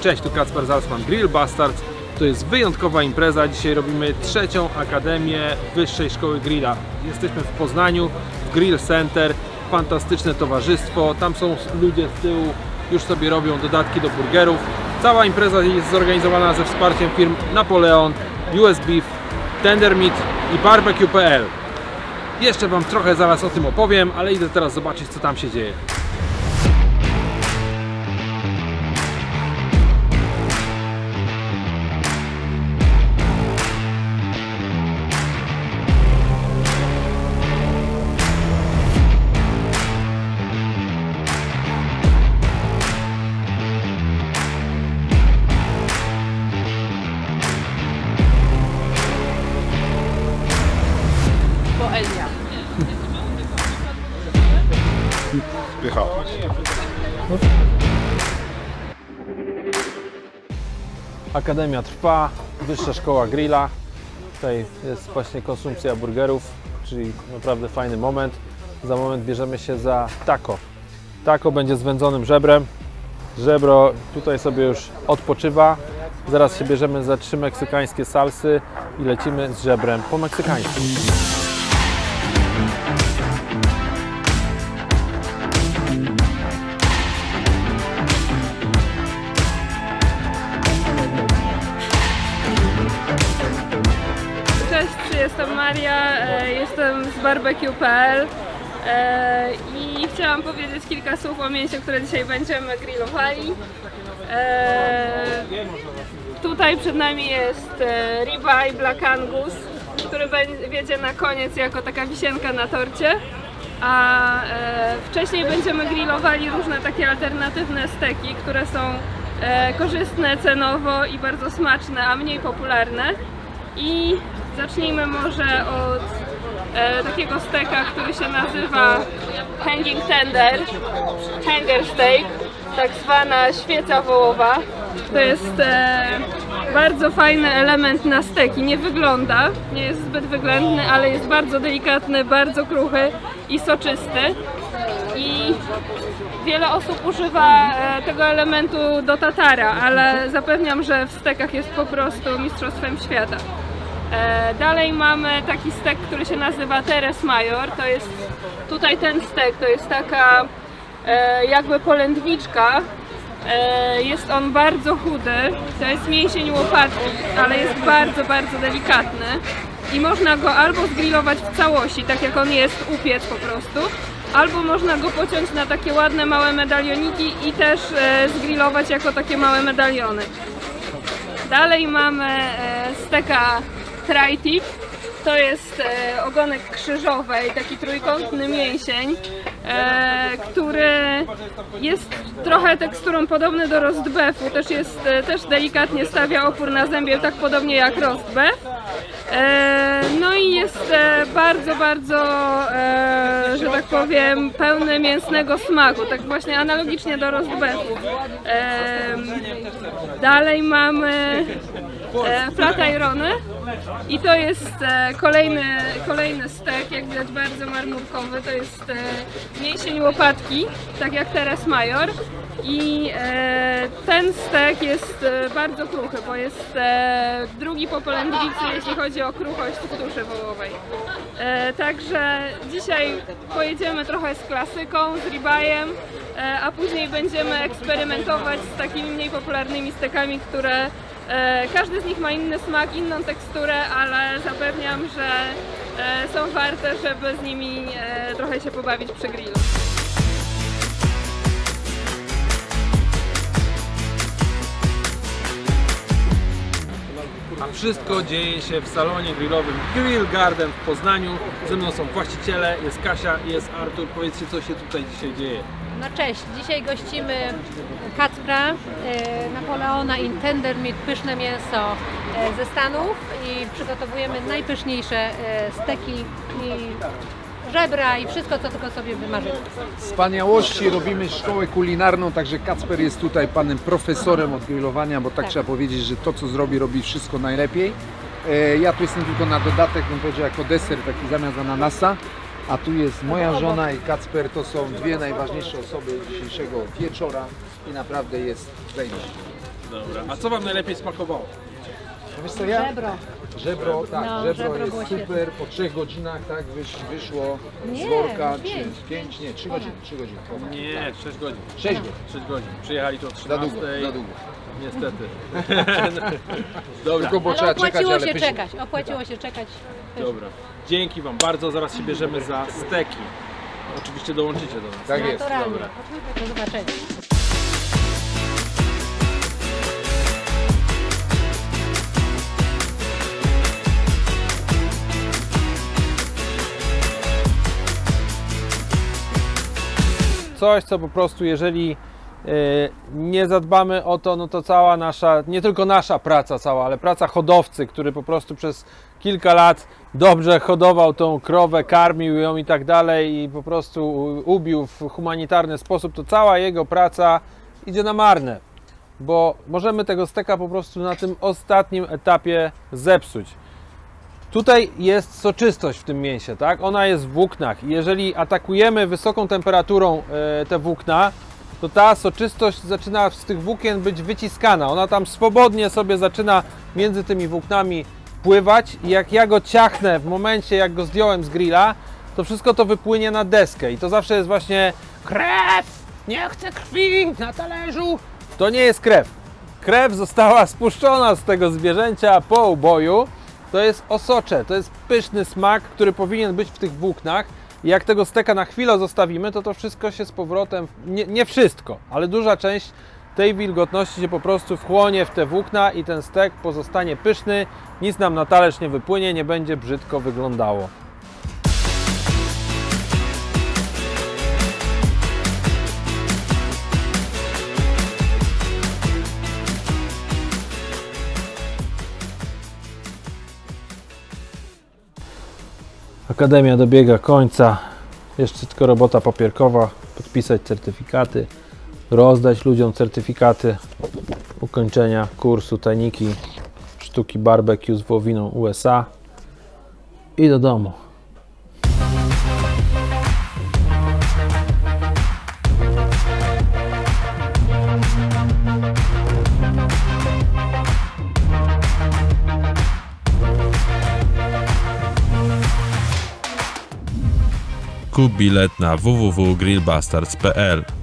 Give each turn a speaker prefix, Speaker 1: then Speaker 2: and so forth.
Speaker 1: Cześć, tu Kacper Zalsman Grill Bastards. To jest wyjątkowa impreza. Dzisiaj robimy trzecią Akademię Wyższej Szkoły Grilla. Jesteśmy w Poznaniu, w Grill Center. Fantastyczne towarzystwo. Tam są ludzie z tyłu, już sobie robią dodatki do burgerów. Cała impreza jest zorganizowana ze wsparciem firm Napoleon, US Beef, Tender Meat i Barbecue.pl. Jeszcze Wam trochę zaraz o tym opowiem, ale idę teraz zobaczyć, co tam się dzieje. Akademia trwa, Wyższa Szkoła Grilla. Tutaj jest właśnie konsumpcja burgerów, czyli naprawdę fajny moment. Za moment bierzemy się za taco. Taco będzie z wędzonym żebrem. Żebro tutaj sobie już odpoczywa. Zaraz się bierzemy za trzy meksykańskie salsy i lecimy z żebrem po meksykańsku.
Speaker 2: Jestem Maria, e, jestem z barbecue.pl e, i chciałam powiedzieć kilka słów o mięsie, które dzisiaj będziemy grillowali. E, Tutaj przed nami jest ribeye Black Angus, który wiedzie na koniec jako taka wisienka na torcie. A wcześniej będziemy grillowali różne takie alternatywne steki, które są korzystne cenowo i bardzo smaczne, a mniej popularne. I zacznijmy może od e, takiego steka, który się nazywa hanging tender, hanger steak, tak zwana świeca wołowa. To jest e, bardzo fajny element na steki. Nie wygląda, nie jest zbyt wyględny, ale jest bardzo delikatny, bardzo kruchy i soczysty. I wiele osób używa e, tego elementu do tatara, ale zapewniam, że w stekach jest po prostu mistrzostwem świata. E, Dalej mamy taki stek, który się nazywa Teres Major. To jest tutaj ten stek, to jest taka e, jakby polędwiczka. E, Jest on bardzo chudy. To jest mięsień łopatki, ale jest bardzo, bardzo delikatny. I można go albo zgrillować w całości, tak jak on jest, upiec po prostu, albo można go pociąć na takie ładne małe medalioniki i też zgrillować jako takie małe medaliony. Dalej mamy steka tri-tip. To jest e, ogonek krzyżowej, taki trójkątny mięsień, e, który jest trochę teksturą podobny do roast beefu, też jest e, też delikatnie stawia opór na zębie, tak podobnie jak roast beef. E, no i jest e, bardzo, bardzo, e, że tak powiem, pełny mięsnego smaku, tak właśnie analogicznie do. E, dalej mamy e, flat irony i to jest e, kolejny, kolejny stek, jak widać bardzo marmurkowy, to jest e, mięsień łopatki, tak jak teraz Major. I e, ten stek jest e, bardzo kruchy, bo jest e, drugi po polędwicy, jeśli chodzi o kruchość w tuszy wołowej. E, także dzisiaj pojedziemy trochę z klasyką, z ribajem, a później będziemy eksperymentować z takimi mniej popularnymi stekami, które E, Każdy z nich ma inny smak, inną teksturę, ale zapewniam, że e, są warte, żeby z nimi e, trochę się pobawić przy grillu.
Speaker 1: Wszystko dzieje się w salonie grillowym Grill Garden w Poznaniu. Ze mną są właściciele, jest Kasia i jest Artur. Powiedzcie, co się tutaj dzisiaj dzieje.
Speaker 3: No cześć, dzisiaj gościmy Kacpra, e, Napoleona i Meat, pyszne mięso e, ze Stanów i przygotowujemy najpyszniejsze e, steki i żebra i wszystko, co tylko sobie wymarzymy.
Speaker 4: Wspaniałości robimy szkołę kulinarną, także Kacper jest tutaj panem profesorem od grillowania, bo tak,
Speaker 3: Tak.
Speaker 4: trzeba powiedzieć, że to co zrobi, robi wszystko najlepiej. E, Ja tu jestem tylko na dodatek, bym powiedział, jako deser, taki zamiast ananasa. A tu jest moja żona i Kacper, to są dwie najważniejsze osoby dzisiejszego wieczora i naprawdę jest zajebiście.
Speaker 1: Dobra. A co Wam najlepiej smakowało?
Speaker 4: No wiesz co, ja?
Speaker 3: Żebro.
Speaker 4: Żebro, tak,
Speaker 3: No,
Speaker 4: żebro,
Speaker 3: żebro
Speaker 4: jest super,
Speaker 3: świetne.
Speaker 4: po trzech godzinach tak wysz, wyszło
Speaker 3: Nie,
Speaker 4: z worka,
Speaker 3: pięć.
Speaker 4: czy pięć, nie, trzy godziny, trzy godziny. ponad.
Speaker 1: Nie, 6 godzin.
Speaker 4: Sześć godzin.
Speaker 1: 6 godzin. Przyjechali tu o
Speaker 4: Za
Speaker 1: 13.
Speaker 4: długo, za długo.
Speaker 1: Niestety. Dobra,
Speaker 4: Tylko bo trzeba czekać,
Speaker 3: opłaciło
Speaker 4: ale
Speaker 3: się
Speaker 4: pysznie.
Speaker 3: czekać, opłaciło się czekać.
Speaker 1: dobra. Dzięki Wam bardzo. Zaraz się bierzemy za steki. Oczywiście dołączycie do nas.
Speaker 4: Tak jest.
Speaker 3: Naturalnie.
Speaker 1: Dobra.
Speaker 3: Do zobaczenia.
Speaker 1: Coś, co po prostu jeżeli e, nie zadbamy o to, no to cała nasza, nie tylko nasza praca cała, ale praca hodowcy, który po prostu przez kilka lat dobrze hodował tą krowę, karmił ją i tak dalej i po prostu ubił w humanitarny sposób, to cała jego praca idzie na marne, bo możemy tego steka po prostu na tym ostatnim etapie zepsuć. Tutaj jest soczystość w tym mięsie, tak? Ona jest w włóknach jeżeli atakujemy wysoką temperaturą e, te włókna, to ta soczystość zaczyna z tych włókien być wyciskana. Ona tam swobodnie sobie zaczyna między tymi włóknami pływać i jak ja go ciachnę w momencie, jak go zdjąłem z grilla, to wszystko to wypłynie na deskę i to zawsze jest właśnie krew, nie chcę krwi na talerzu. To nie jest krew. Krew została spuszczona z tego zwierzęcia po uboju. To jest osocze, to jest pyszny smak, który powinien być w tych włóknach. I jak tego steka na chwilę zostawimy, to to wszystko się z powrotem, nie, nie wszystko, ale duża część tej wilgotności się po prostu wchłonie w te włókna i ten stek pozostanie pyszny, nic nam na talerz nie wypłynie, nie będzie brzydko wyglądało. Akademia dobiega końca. Jeszcze tylko robota papierkowa, podpisać certyfikaty, rozdać ludziom certyfikaty ukończenia kursu tajniki sztuki barbecue z wołowiną USA i do domu.
Speaker 5: Kup bilet na www.grillbastards.pl